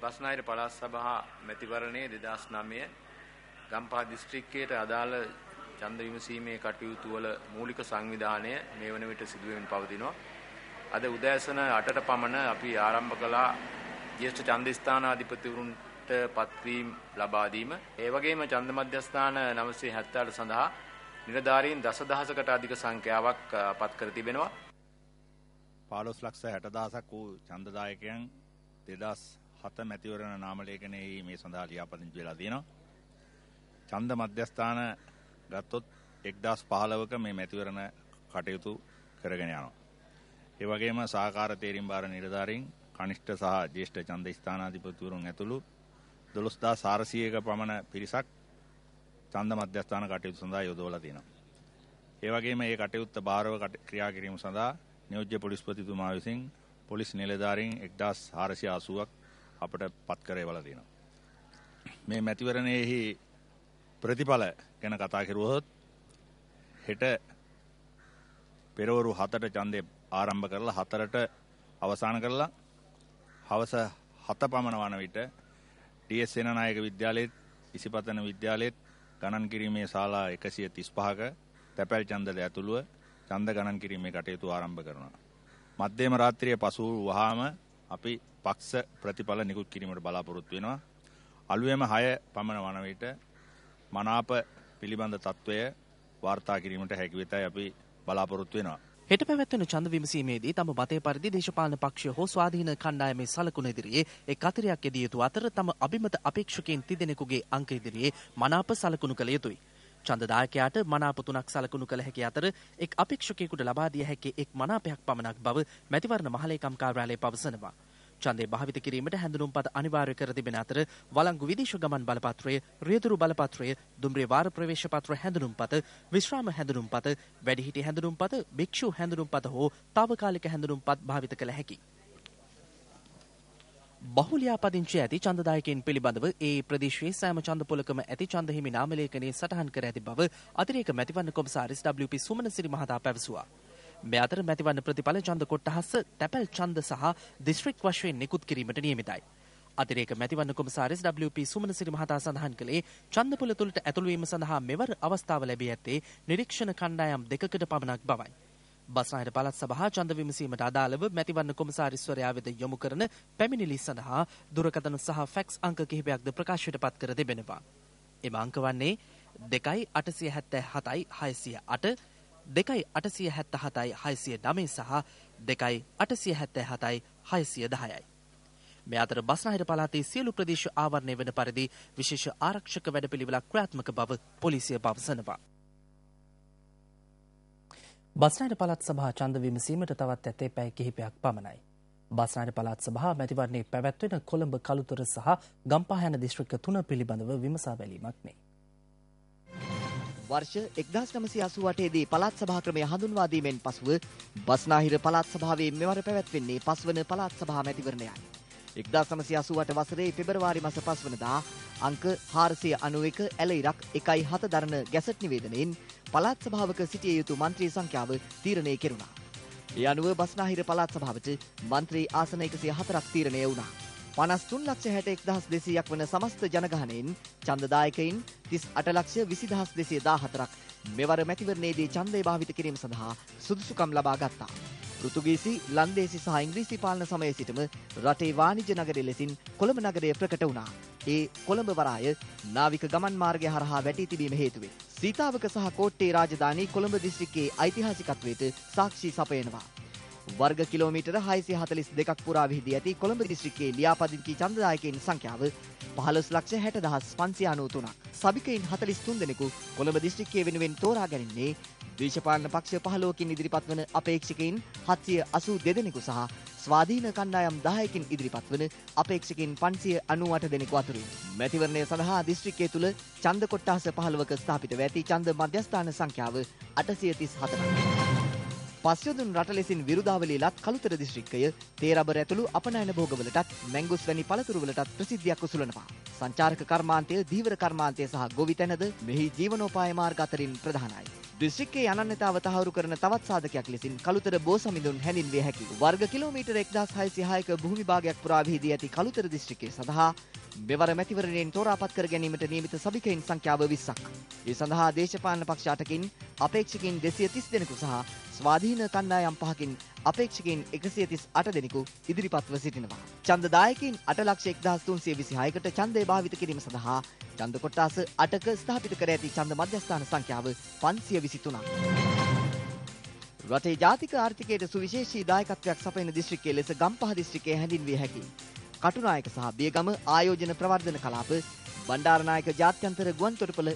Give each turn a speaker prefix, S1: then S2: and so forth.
S1: බස්නාහිර පළාත් සභා මැතිවරණයේ 2009 ගම්පහ දිස්ත්‍රික්කයට අදාළ ඡන්ද විමසීමේ කටයුතු වල මූලික සංවිධානය මේ වන විට සිදුවෙමින් පවතිනවා. අද උදෑසන 8ට පමණ අපි ආරම්භ කළා ජ්‍යෙෂ්ඨ ඡන්ද ස්ථානාධිපතිවරුන්ට පත්වීම් ලබා දීම. ඒ වගේම ඡන්ද මධ්‍යස්ථාන 978 සඳහා නිලධාරීන් දසදහසකට අධික සංඛ්‍යාවක් පත් කර තිබෙනවා.
S2: 15 ලක්ෂ 60000ක් වූ ඡන්දදායකයන් 2007 මැතිවරණ නාම ලේඛනයේ මේ සඳහා ලියාපදිංචි වෙලා තියෙනවා. ඡන්ද මධ්‍යස්ථාන ගත්තොත් 1015ක මේ මැතිවරණ කටයුතු කරගෙන යනවා. ඒ වගේම සහකාර තේරීම් බාර නිලධාරීන් කනිෂ්ඨ සහ ජ්‍යෙෂ්ඨ ඡන්ද ස්ථානාධිපතිවරුන් ඇතුළු 12400ක පමණ පිරිසක් ඡන්ද මධ්‍යස්ථාන කටයුතු සඳහා යොදවලා තියෙනවා. ඒ වගේම මේ කටයුත්ත බාරව ක්‍රියා කිරීම සඳහා නියෝජ්‍ය පොලිස්පතිතුමා විසින් පොලිස් නිලධාරීන් 1480ක් අපට පත් කරේවලා තියෙනවා. මේ මැතිවරණයේහි ප්‍රතිඵල ගැන කතා කරුවහොත් හෙට පෙරවරු 7ට ඡන්දය ආරම්භ කරලා 4ට අවසන් කරලා හවස 7 පමණ වන විට ටීඑස් සේනානායක විද්‍යාලයේත් ඉසිපතන විද්‍යාලයේත් ගණන් කිරීමේ ශාලා 135ක තැපැල් ඡන්දල ඇතුළුව ඡන්ද ගණන් කිරීමේ කටයුතු ආරම්භ කරනවා. මධ්‍යම රාත්‍රියේ පසු වහාම අපි පක්ෂ ප්‍රතිඵල නිකුත් කිරීමට බලාපොරොත්තු වෙනවා. අලුයම 6 පමණ වන විට මනාප පිළිබඳ තත්ත්වය වාර්තා කිරීමට හැකි වෙතයි අපි බලාපොරොත්තු වෙනවා.
S3: හෙට පැවැත්වෙන ඡන්ද විමසීමේදී තම මතය පරිදි දේශපාලන පක්ෂය හෝ ස්වාධීන කණ්ඩායමේ සලකුණ ඉදිරියේ එක් අතරයක් යෙදිය යුතු අතර තම අභිමත අපේක්ෂකයන් තිදෙනෙකුගේ අංක ඉදිරියේ මනාප සලකුණු කළ යුතුයි. ඡන්දදායකයාට මනාප තුනක් සලකුණු කළ හැකි අතර එක් අපේක්ෂකයෙකුට ලබා දිය හැකි එක් මනාපයක් පමණක් බව මැතිවරණ මහලේකම් කාර්යාලය පවසනවා. ඡන්දය භාවිත කිරීමට හැඳුනුම්පත අනිවාර්ය කර තිබෙන අතර වළංගු විදේශ ගමන් බලපත්‍රය, රියදුරු බලපත්‍රය, දුම්රිය වාර ප්‍රවේශ පත්‍ර හැඳුනුම්පත, විශ්‍රාම හැඳුනුම්පත, වැඩිහිටි හැඳුනුම්පත, භික්ෂු හැඳුනුම්පත හෝ తాවකාලික හැඳුනුම්පත් භාවිත කළ හැකියි. බහුලයාපදිංචි ඇති චන්දදායකයන් පිළිබඳව ඒ ප්‍රදේශයේ සෑම චන්දපොලකම ඇති චන්දහිමි නාමලේඛනයේ සටහන් කර ඇති බව අතිරේක මැතිවරණ කොමසාරිස් WP සුමනසිරි මහතා පැවසුවා. මේ අතර මැතිවරණ ප්‍රතිඵල ඡන්ද කොට්ටහස තැපැල් ඡන්ද සහ දිස්ත්‍රික් වශයෙන් නිකුත් කිරීමට නියමිතයි. අතිරේක මැතිවරණ කොමසාරිස් WP සුමනසිරි මහතා සඳහන් කළේ ඡන්දපොළ තුළට ඇතුළු වීම සඳහා මෙවර අවස්ථාව ලැබී ඇත්තේ නිරීක්ෂණ කණ්ඩායම් දෙකකට පමණක් බවයි. බස්නාහිර පළාත් සභා ඡන්ද විමසීමට අදාළව මැතිවරණ කොමසාරිස්වරයා වෙත යොමු කරන පැමිණිලි සඳහා දුරකථන සහ ෆැක්ස් අංක කිහිපයක්ද ප්‍රකාශයට පත් කර තිබෙනවා. එම අංක වන්නේ 2.877යි 608 දෙකයි අටසිය හැත්ත හතයි හයිසිය නමේ සහ දෙකයි අටසිය හැත්තෑ හතයි හයිසිය දහයයි. මේ අතර බස්නාහිර පලාතේ සියලු ප්‍රදේශ ආවරණය වන පරිදි විශේෂ ආරක්ෂක වැඩපිළිවෙලක් ක්‍රියාත්මක බව පොලිසිය පවසනවා. බස්නාහිර පළාත් සභා ඡන්ද විමසීමට තවත් ඇත්තේ පැය කිහිපයක් පමණයි. බස්නාහිර පළාත් සභා මැතිවරණයේ පැවැත්වෙන කොළඹ කළුතර සහ ගම්පහ යන දිස්ත්‍රික්ක තුන පිළිබඳව විමසා බැලීමක් නේ.
S4: වර්ෂ 1988 දී පළාත් සභා ක්‍රමය හඳුන්වා දීමෙන් පසුව බස්නාහිර පළාත් සභාවේ මෙවර පැවැත්වෙන්නේ පස්වන පළාත් සභා මැතිවරණයයි. 1988 වසරේ පෙබරවාරි මාස 5 වනදා අංක 491 ඇල ඉරක් 1.7 දරන ගැසට් නිවේදනයෙන් පළාත් සභාවක සිටිය යුතු මන්ත්‍රී සංඛ්‍යාව තීරණය කෙරුණා. ඒ අනුව බස්නාහිර පළාත් සභාවට මන්ත්‍රී ආසන 104ක් තීරණය වුණා. පනස්තුන් ලක්ෂ හැට එක්දහස් දෙසීයක් වන සමස්ත ජනගහනයෙන් චන්දදායකයින් තිස් අට ලක්ෂ විසිදහස් දෙසේ දා හතරක් මෙවර මැතිවරණයේදී ඡන්දය භාවිත කිරීම සඳහා සුදුසුකම් ලබා ගත්තා. පෘතුගීසි ලන්දේසි සහ ඉංග්‍රීසි පාලන සමයේ සිටම රටේ වාණිජ්‍ය නගරය ලෙසින් කොළඹ නගරය ප්‍රකට වුණා. ඒ කොළඹ වරාය නාවික ගමන් මාර්ගය හරහා වැටී තිබීම හේතුවෙන්. සීතාවක සහ කෝට්ටේ රාජධානී කොළඹ දිස්ත්‍රික්කයේ ඓතිහාසිකත්වයට සාක්ෂි සපයනවා. වර්ග කිලෝමීටර 642ක් පුරා විහිදී ඇති කොළඹ දිස්ත්‍රික්කයේ ලියාපදිංචි ඡන්දදායකයින් සංඛ්‍යාව 15 ලක්ෂ 60993ක්. සබිකයින් 43 දෙනෙකු කොළඹ දිස්ත්‍රික්කයේ වෙනුවෙන් තෝරා ගැනීමේ දේශපාලන පක්ෂ 15කින් ඉදිරිපත් වන අපේක්ෂකයින් 782 දෙනෙකු සහ ස්වාධීන කණ්ඩායම් 10කින් ඉදිරිපත් වන අපේක්ෂකයින් 598 දෙනෙකු අතුරින් මැතිවරණය සඳහා දිස්ත්‍රික්කයේ තුල ඡන්ද කොට්ටාස 15ක ස්ථාපිතව ඇති ඡන්ද මධ්‍යස්ථාන සංඛ්‍යාව 834ක්. පස්යොදුන් රට ලෙසින් විරුදාවලී ලත් කළුතර දිස්ත්‍රික්කය තේරබර ඇතුළු අපනයන භෝගවලටත් මැංගුස් වැනි පළතුරුවලටත් ප්‍රසිද්ධියක් උසුලනවා. සංචාරක කර්මාන්තය දීවර කර්මාන්තය සහ ගොවිතැනද මෙහි ජීවනෝපාය මාර්ග අතරින් ප්‍රධානයි. දිස්ත්‍රික්කයේ අනන්‍යතාව තහවුරු කරන තවත් සාධකයක් ලෙසින් කළුතර බෝසමිඳුන් හැඳින්විය හැකි. වර්ග කිලෝමීටර 1606ක භූමි භාගයක් පුරා විහිදී ඇති කළුතර දිස්ත්‍රික්කය සඳහා මෙවර මැතිවරණයෙන් තෝරාපත් කර ගැනීමට නියමිත සභිකයින් සංඛ්‍යාව 20ක්. ඒ සඳහා දේශපාලන පක්ෂ 8කින් අපේක්ෂකින් 230 දෙනෙකු සහ ස්වාධීන කණ්ඩායම් පහකින් අපේක්ෂකින් 138 දෙනෙකු ඉදිරිපත්ව සිටිනවා. ඡන්දදායකින් 8,1326කට ඡන්දය භාවිත කිරීම සඳහා ඡන්ද කොට්ටාස 8ක ස්ථාපිත කර ඇති ඡන්ද මධ්‍යස්ථාන සංඛ්‍යාව 523ක්. රටේ ජාතික ආර්ථිකයට සුවිශේෂී දායකත්වයක් සපයන දිස්ත්‍රික්කයේ ලෙස ගම්පහ දිස්ත්‍රික්කය හැඳින්විය හැකියි. කටුනායක සහ බියගම ආයෝජන ප්‍රවර්ධන කලාප බණ්ඩාරනායක ජාත්‍යන්තර ගුවන්තොටුපළ